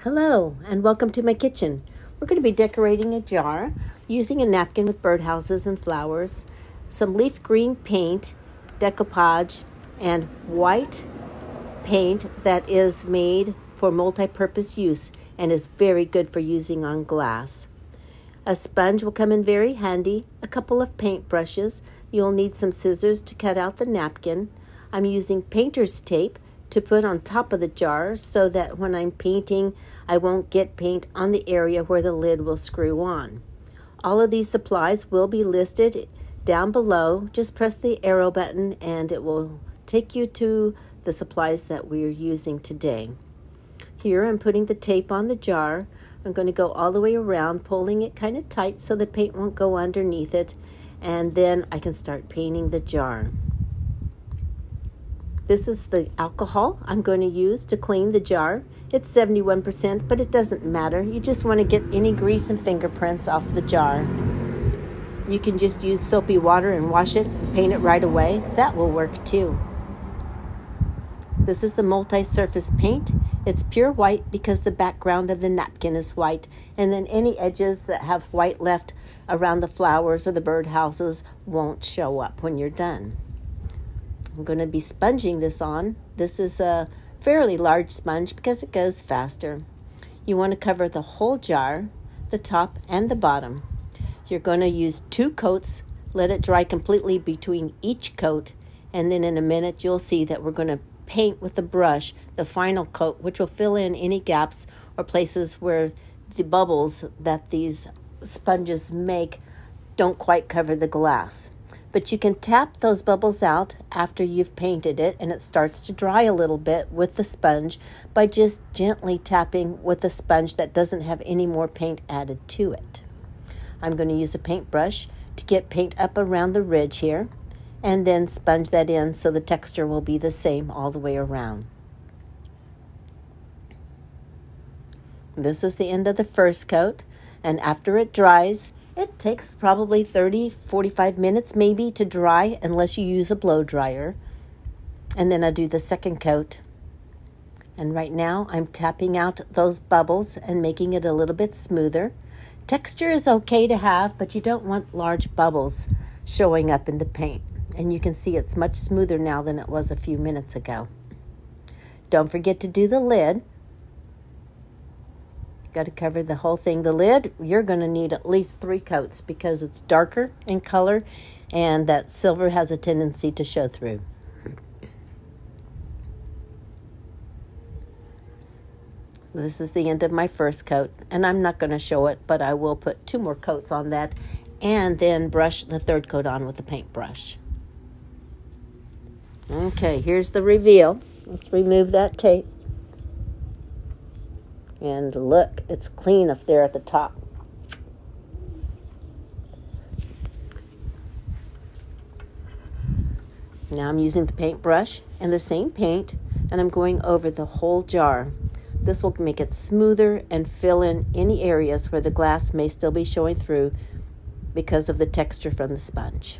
Hello, and welcome to my kitchen. We're going to be decorating a jar using a napkin with birdhouses and flowers, some leaf green paint, decoupage, and white paint that is made for multi purpose use and is very good for using on glass. A sponge will come in very handy, a couple of paint brushes. You'll need some scissors to cut out the napkin. I'm using painter's tape to put on top of the jar so that when I'm painting, I won't get paint on the area where the lid will screw on. All of these supplies will be listed down below. Just press the arrow button and it will take you to the supplies that we are using today. Here I'm putting the tape on the jar. I'm going to go all the way around, pulling it kind of tight so the paint won't go underneath it, and then I can start painting the jar. This is the alcohol I'm going to use to clean the jar. It's 71%, but it doesn't matter. You just want to get any grease and fingerprints off the jar. You can just use soapy water and wash it, and paint it right away. That will work too. This is the multi-surface paint. It's pure white because the background of the napkin is white, and then any edges that have white left around the flowers or the birdhouses won't show up when you're done. I'm going to be sponging this on. This is a fairly large sponge because it goes faster. You want to cover the whole jar, the top and the bottom. You're going to use two coats, let it dry completely between each coat, and then in a minute you'll see that we're going to paint with the brush the final coat, which will fill in any gaps or places where the bubbles that these sponges make don't quite cover the glass but you can tap those bubbles out after you've painted it and it starts to dry a little bit with the sponge by just gently tapping with a sponge that doesn't have any more paint added to it. I'm going to use a paintbrush to get paint up around the ridge here and then sponge that in so the texture will be the same all the way around. This is the end of the first coat and after it dries it takes probably 30, 45 minutes maybe to dry unless you use a blow dryer. And then I do the second coat. And right now I'm tapping out those bubbles and making it a little bit smoother. Texture is okay to have, but you don't want large bubbles showing up in the paint. And you can see it's much smoother now than it was a few minutes ago. Don't forget to do the lid. Got to cover the whole thing. The lid, you're going to need at least three coats because it's darker in color and that silver has a tendency to show through. So this is the end of my first coat and I'm not going to show it, but I will put two more coats on that and then brush the third coat on with the paintbrush. Okay, here's the reveal. Let's remove that tape. And look, it's clean up there at the top. Now I'm using the paintbrush and the same paint and I'm going over the whole jar. This will make it smoother and fill in any areas where the glass may still be showing through because of the texture from the sponge.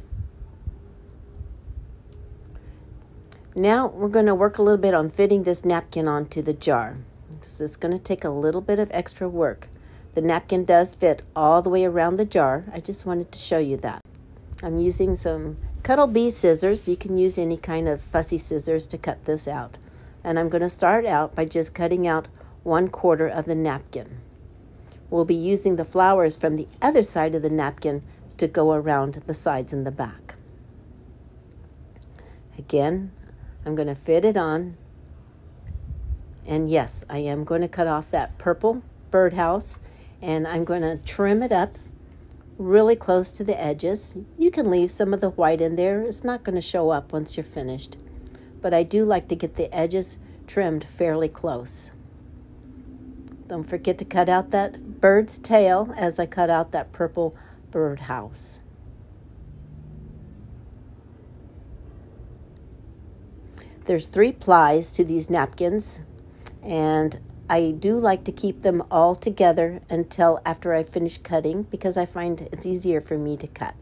Now we're going to work a little bit on fitting this napkin onto the jar. So it's going to take a little bit of extra work. The napkin does fit all the way around the jar. I just wanted to show you that. I'm using some Cuttle Bee scissors. You can use any kind of fussy scissors to cut this out. And I'm going to start out by just cutting out one quarter of the napkin. We'll be using the flowers from the other side of the napkin to go around the sides and the back. Again, I'm going to fit it on and yes, I am going to cut off that purple birdhouse and I'm going to trim it up really close to the edges. You can leave some of the white in there. It's not going to show up once you're finished. But I do like to get the edges trimmed fairly close. Don't forget to cut out that bird's tail as I cut out that purple birdhouse. There's three plies to these napkins and I do like to keep them all together until after I finish cutting because I find it's easier for me to cut.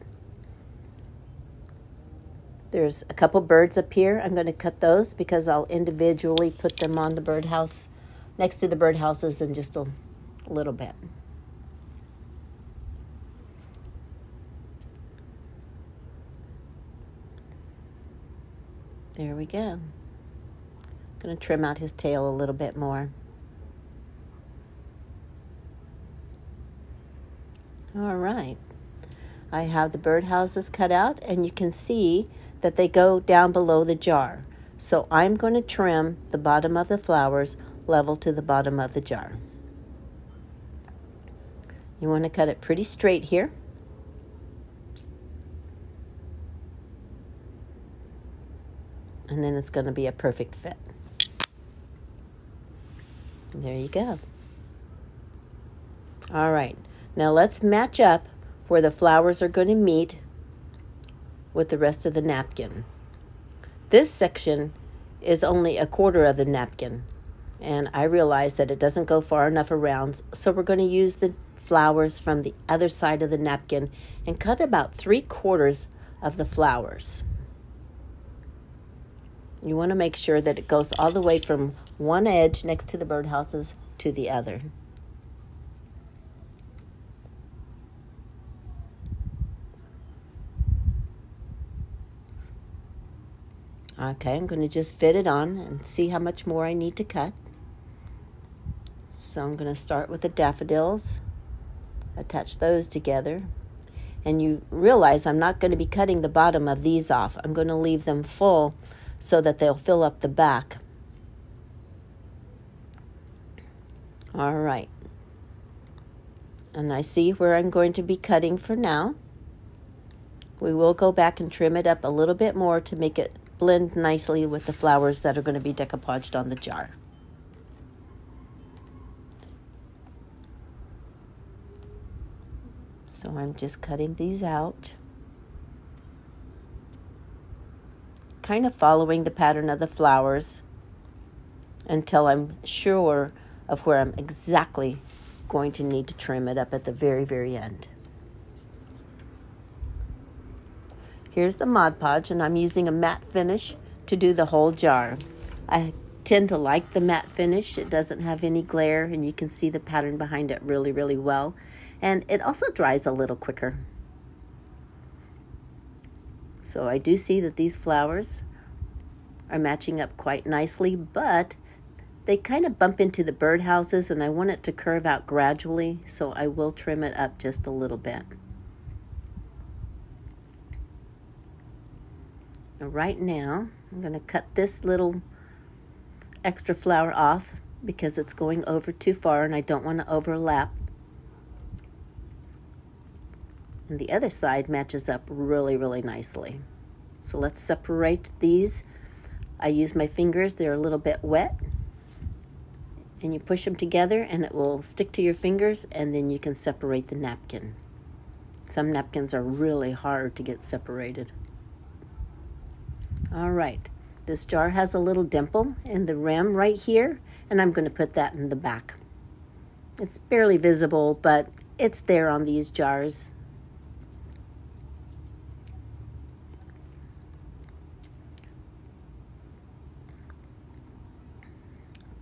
There's a couple birds up here. I'm going to cut those because I'll individually put them on the birdhouse next to the birdhouses in just a little bit. There we go. Going to trim out his tail a little bit more. All right. I have the birdhouses cut out and you can see that they go down below the jar. So I'm going to trim the bottom of the flowers level to the bottom of the jar. You want to cut it pretty straight here. And then it's going to be a perfect fit. There you go. All right, now let's match up where the flowers are going to meet with the rest of the napkin. This section is only a quarter of the napkin, and I realize that it doesn't go far enough around, so we're going to use the flowers from the other side of the napkin and cut about three quarters of the flowers. You want to make sure that it goes all the way from one edge next to the birdhouses to the other. Okay, I'm going to just fit it on and see how much more I need to cut. So I'm going to start with the daffodils, attach those together. And you realize I'm not going to be cutting the bottom of these off. I'm going to leave them full so that they'll fill up the back. All right. And I see where I'm going to be cutting for now. We will go back and trim it up a little bit more to make it blend nicely with the flowers that are going to be decoupaged on the jar. So I'm just cutting these out. kind of following the pattern of the flowers until I'm sure of where I'm exactly going to need to trim it up at the very, very end. Here's the Mod Podge, and I'm using a matte finish to do the whole jar. I tend to like the matte finish. It doesn't have any glare, and you can see the pattern behind it really, really well. And it also dries a little quicker. So I do see that these flowers are matching up quite nicely, but they kind of bump into the birdhouses and I want it to curve out gradually, so I will trim it up just a little bit. Now right now, I'm going to cut this little extra flower off because it's going over too far and I don't want to overlap and the other side matches up really, really nicely. So let's separate these. I use my fingers, they're a little bit wet. And you push them together and it will stick to your fingers and then you can separate the napkin. Some napkins are really hard to get separated. All right, this jar has a little dimple in the rim right here and I'm going to put that in the back. It's barely visible, but it's there on these jars.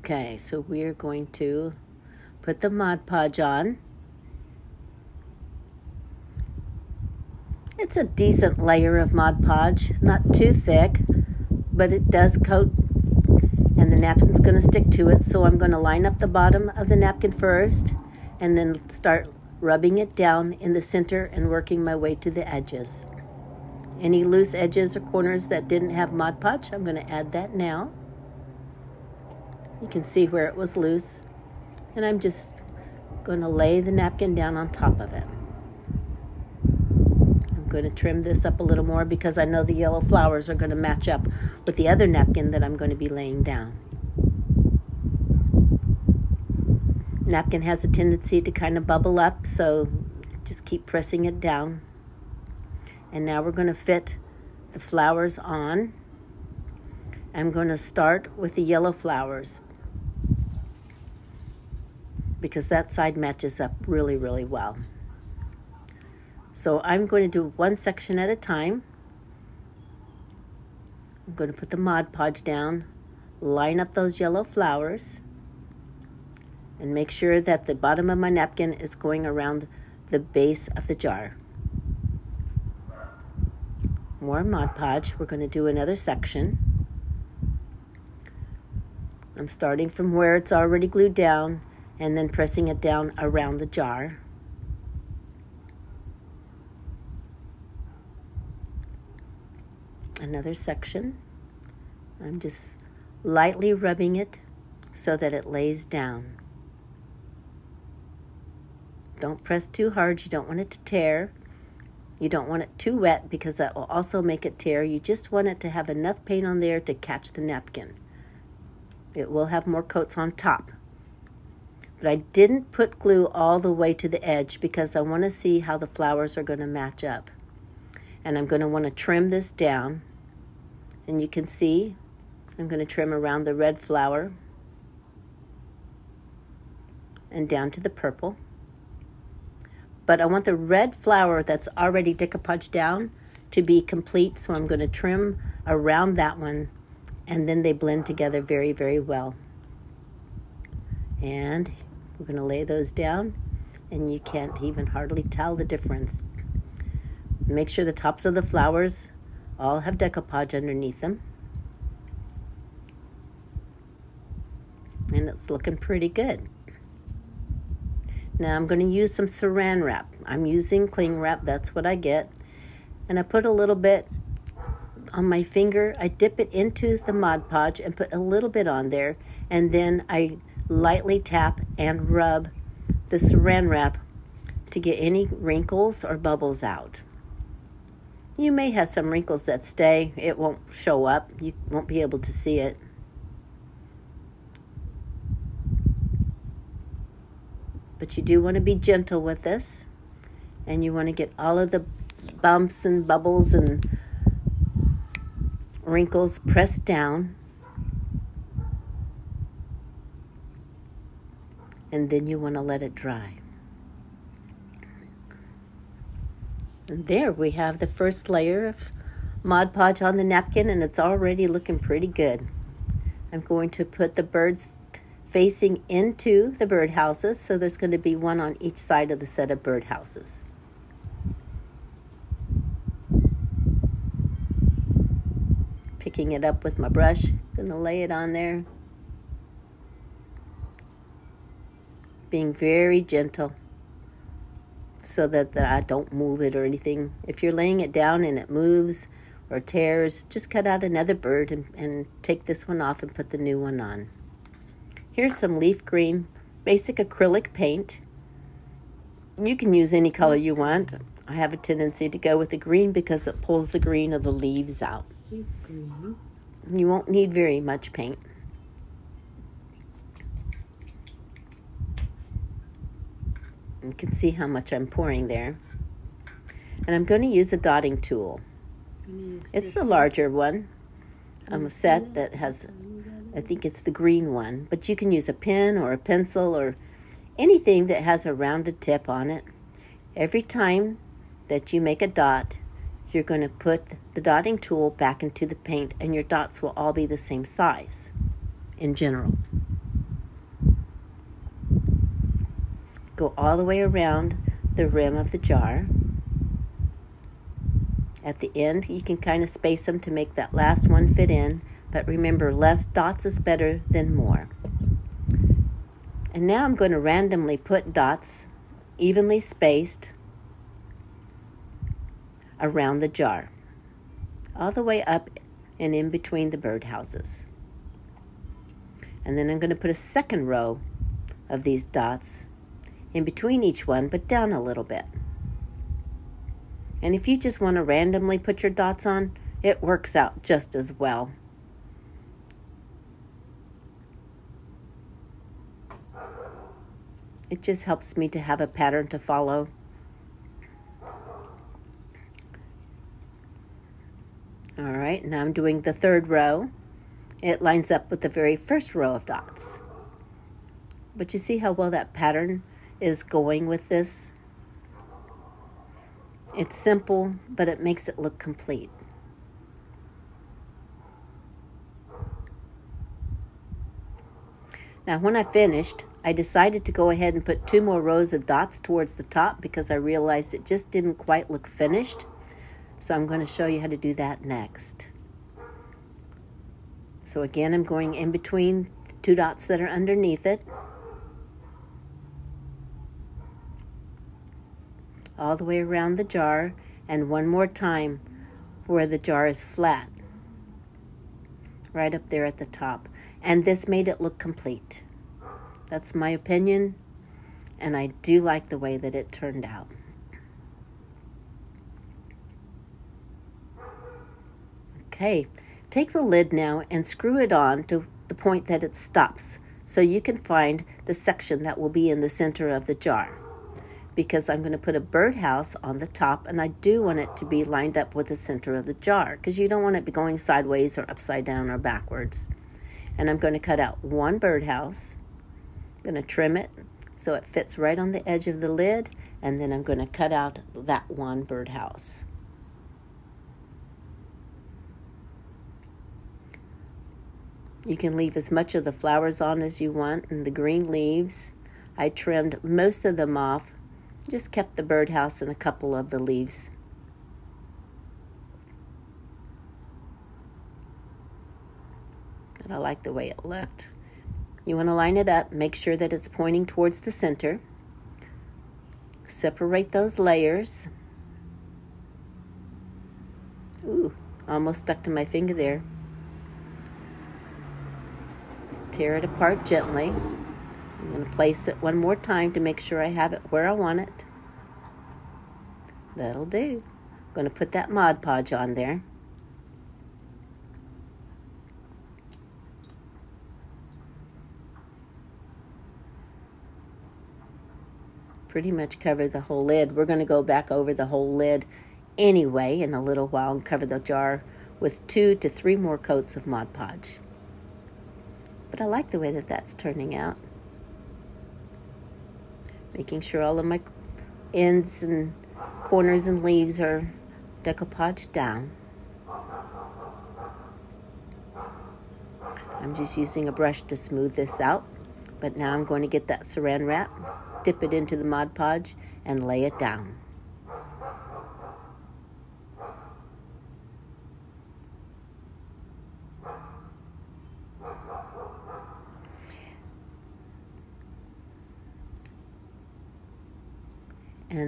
Okay, so we're going to put the Mod Podge on. It's a decent layer of Mod Podge, not too thick, but it does coat and the napkin's going to stick to it. So I'm going to line up the bottom of the napkin first and then start rubbing it down in the center and working my way to the edges. Any loose edges or corners that didn't have Mod Podge, I'm going to add that now. You can see where it was loose. And I'm just going to lay the napkin down on top of it. I'm going to trim this up a little more because I know the yellow flowers are going to match up with the other napkin that I'm going to be laying down. Napkin has a tendency to kind of bubble up, so just keep pressing it down. And now we're going to fit the flowers on. I'm going to start with the yellow flowers because that side matches up really, really well. So I'm going to do one section at a time. I'm going to put the Mod Podge down, line up those yellow flowers. And make sure that the bottom of my napkin is going around the base of the jar. More Mod Podge. We're going to do another section. I'm starting from where it's already glued down and then pressing it down around the jar. Another section. I'm just lightly rubbing it so that it lays down. Don't press too hard. You don't want it to tear. You don't want it too wet because that will also make it tear. You just want it to have enough paint on there to catch the napkin. It will have more coats on top. But I didn't put glue all the way to the edge because I want to see how the flowers are going to match up. And I'm going to want to trim this down. And you can see I'm going to trim around the red flower and down to the purple. But I want the red flower that's already decoupaged down to be complete, so I'm going to trim around that one and then they blend together very, very well. And we're going to lay those down and you can't even hardly tell the difference. Make sure the tops of the flowers all have decoupage underneath them. And it's looking pretty good. Now I'm going to use some saran wrap. I'm using cling wrap, that's what I get. And I put a little bit on my finger. I dip it into the Mod Podge and put a little bit on there. And then I lightly tap and rub the saran wrap to get any wrinkles or bubbles out. You may have some wrinkles that stay. It won't show up. You won't be able to see it. But you do want to be gentle with this. And you want to get all of the bumps and bubbles and wrinkles pressed down. And then you want to let it dry. And there we have the first layer of Mod Podge on the napkin and it's already looking pretty good. I'm going to put the birds facing into the birdhouses, so there's going to be one on each side of the set of birdhouses. Picking it up with my brush, going to lay it on there. Being very gentle so that, that I don't move it or anything. If you're laying it down and it moves or tears, just cut out another bird and, and take this one off and put the new one on. Here's some leaf green basic acrylic paint. You can use any color you want. I have a tendency to go with the green because it pulls the green of the leaves out. You won't need very much paint. You can see how much I'm pouring there. And I'm going to use a dotting tool. It's the larger one. I'm a set that has I think it's the green one, but you can use a pen or a pencil or anything that has a rounded tip on it. Every time that you make a dot, you're going to put the dotting tool back into the paint and your dots will all be the same size in general. Go all the way around the rim of the jar. At the end, you can kind of space them to make that last one fit in but remember, less dots is better than more. And now I'm going to randomly put dots evenly spaced around the jar, all the way up and in between the birdhouses. And then I'm going to put a second row of these dots in between each one, but down a little bit. And if you just want to randomly put your dots on, it works out just as well. It just helps me to have a pattern to follow. All right, now I'm doing the third row. It lines up with the very first row of dots. But you see how well that pattern is going with this? It's simple, but it makes it look complete. Now, when I finished, I decided to go ahead and put two more rows of dots towards the top because I realized it just didn't quite look finished. So I'm going to show you how to do that next. So again, I'm going in between the two dots that are underneath it. All the way around the jar and one more time where the jar is flat. Right up there at the top. And this made it look complete. That's my opinion, and I do like the way that it turned out. Okay, take the lid now and screw it on to the point that it stops so you can find the section that will be in the center of the jar. Because I'm going to put a birdhouse on the top and I do want it to be lined up with the center of the jar because you don't want it going sideways or upside down or backwards. And I'm going to cut out one birdhouse I'm going to trim it so it fits right on the edge of the lid and then I'm going to cut out that one birdhouse. You can leave as much of the flowers on as you want and the green leaves. I trimmed most of them off, just kept the birdhouse and a couple of the leaves. And I like the way it looked. You want to line it up, make sure that it's pointing towards the center. Separate those layers. Ooh, almost stuck to my finger there. Tear it apart gently. I'm going to place it one more time to make sure I have it where I want it. That'll do. I'm going to put that Mod Podge on there. pretty much cover the whole lid. We're going to go back over the whole lid anyway in a little while and cover the jar with two to three more coats of Mod Podge. But I like the way that that's turning out. Making sure all of my ends and corners and leaves are decoupage down. I'm just using a brush to smooth this out. But now I'm going to get that saran wrap dip it into the Mod Podge, and lay it down.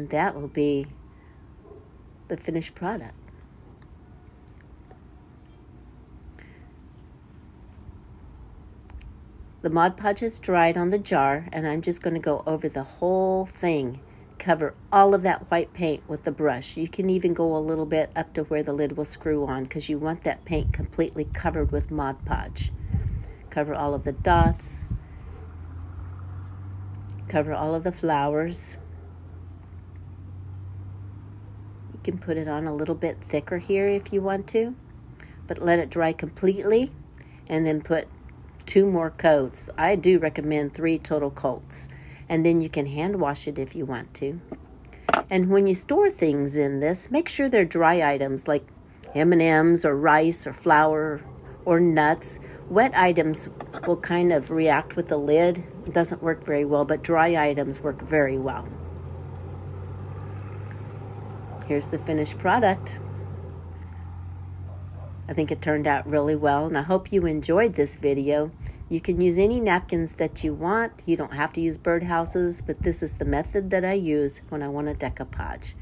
And that will be the finished product. The Mod Podge has dried on the jar and I'm just going to go over the whole thing. Cover all of that white paint with the brush. You can even go a little bit up to where the lid will screw on because you want that paint completely covered with Mod Podge. Cover all of the dots. Cover all of the flowers. You can put it on a little bit thicker here if you want to, but let it dry completely and then put two more coats. I do recommend three total coats. And then you can hand wash it if you want to. And when you store things in this, make sure they're dry items like M&Ms or rice or flour or nuts. Wet items will kind of react with the lid. It doesn't work very well, but dry items work very well. Here's the finished product. I think it turned out really well, and I hope you enjoyed this video. You can use any napkins that you want. You don't have to use birdhouses, but this is the method that I use when I want a decoupage.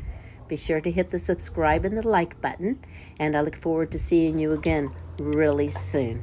Be sure to hit the subscribe and the like button, and I look forward to seeing you again really soon.